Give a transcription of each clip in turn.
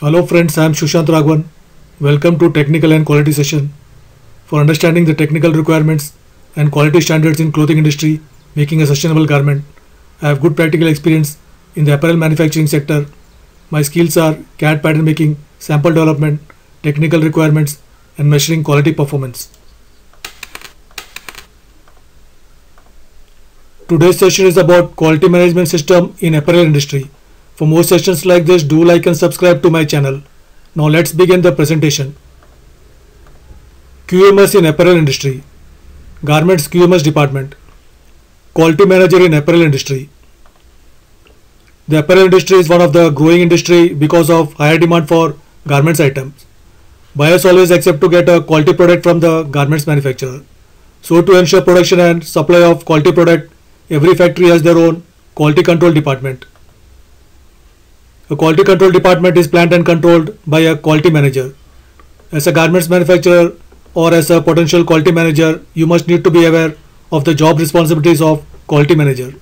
Hello friends, I am Shushant Raghavan. Welcome to Technical and Quality session. For understanding the technical requirements and quality standards in clothing industry, making a sustainable garment, I have good practical experience in the apparel manufacturing sector. My skills are CAD pattern making, sample development, technical requirements, and measuring quality performance. Today's session is about quality management system in apparel industry. For more sessions like this, do like and subscribe to my channel. Now let's begin the presentation. QMS in apparel industry. Garments QMS department. Quality manager in apparel industry. The apparel industry is one of the growing industry because of higher demand for garments items. Buyers always accept to get a quality product from the garments manufacturer. So to ensure production and supply of quality product, every factory has their own quality control department. A quality control department is planned and controlled by a quality manager. As a garments manufacturer or as a potential quality manager, you must need to be aware of the job responsibilities of quality manager.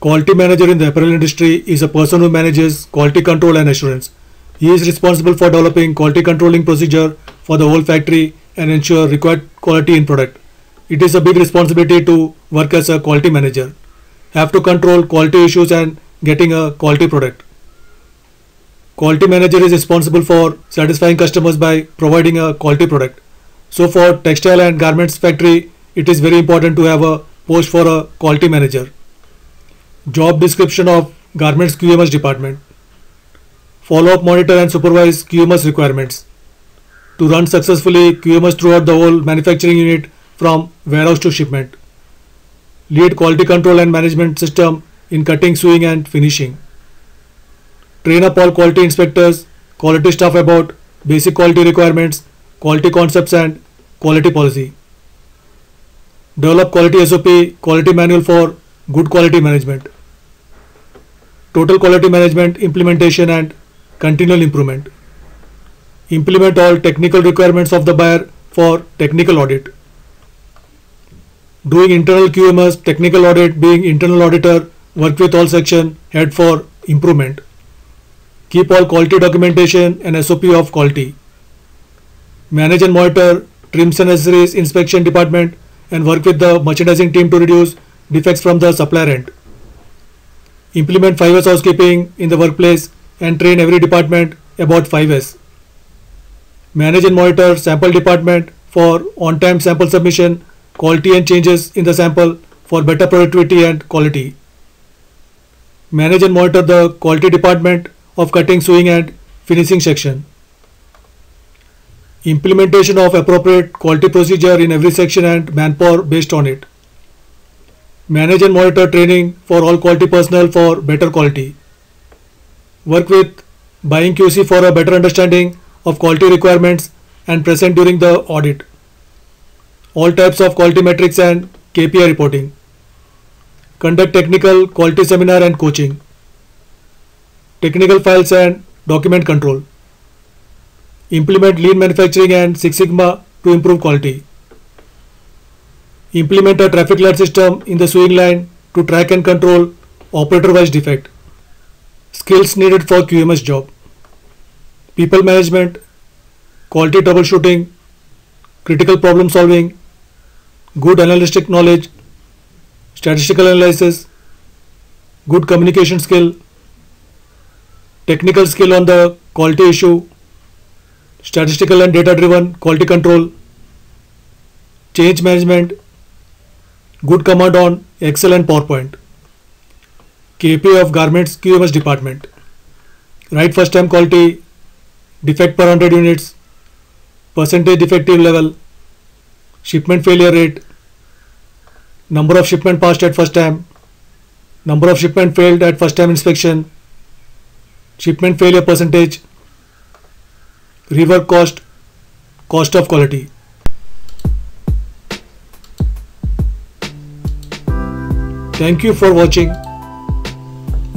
Quality manager in the apparel industry is a person who manages quality control and assurance. He is responsible for developing quality controlling procedure for the whole factory and ensure required quality in product. It is a big responsibility to work as a quality manager. Have to control quality issues and getting a quality product. Quality manager is responsible for satisfying customers by providing a quality product. So for textile and garments factory, it is very important to have a post for a quality manager. Job description of garments QMS department. Follow up, monitor and supervise QMS requirements. To run successfully QMS throughout the whole manufacturing unit from warehouse to shipment. Lead quality control and management system in cutting, sewing and finishing. Train up all quality inspectors, quality staff about basic quality requirements, quality concepts and quality policy. Develop quality SOP, quality manual for good quality management. Total quality management implementation and continual improvement. Implement all technical requirements of the buyer for technical audit. Doing internal QMS, technical audit, being internal auditor, work with all section, head for improvement. Keep all quality documentation and SOP of quality. Manage and monitor trims and accessories inspection department and work with the merchandising team to reduce defects from the supplier end. Implement 5S housekeeping in the workplace and train every department about 5S. Manage and monitor sample department for on-time sample submission, quality and changes in the sample for better productivity and quality. Manage and monitor the quality department of cutting, sewing and finishing section. Implementation of appropriate quality procedure in every section and manpower based on it. Manage and monitor training for all quality personnel for better quality. Work with buying QC for a better understanding of quality requirements and present during the audit. All types of quality metrics and KPI reporting. Conduct technical quality seminar and coaching. Technical files and document control. Implement lean manufacturing and Six Sigma to improve quality. Implement a traffic light system in the sewing line to track and control operator-wise defect. Skills needed for QMS job. People management, quality troubleshooting, critical problem solving, good analytic knowledge, statistical analysis, good communication skill, technical skill on the quality issue, statistical and data driven quality control, change management, good command on Excel and PowerPoint. KPI of garments QMS department. Right first time quality, defect per 100 units, percentage defective level, shipment failure rate, number of shipment passed at first time, number of shipment failed at first time inspection, shipment failure percentage, rework cost, cost of quality. Thank you for watching.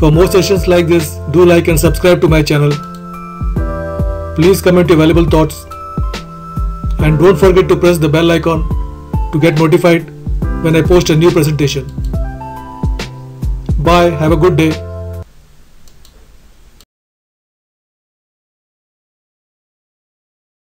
For more sessions like this, do like and subscribe to my channel. Please comment your valuable thoughts. And don't forget to press the bell icon to get notified when I post a new presentation. Bye, have a good day.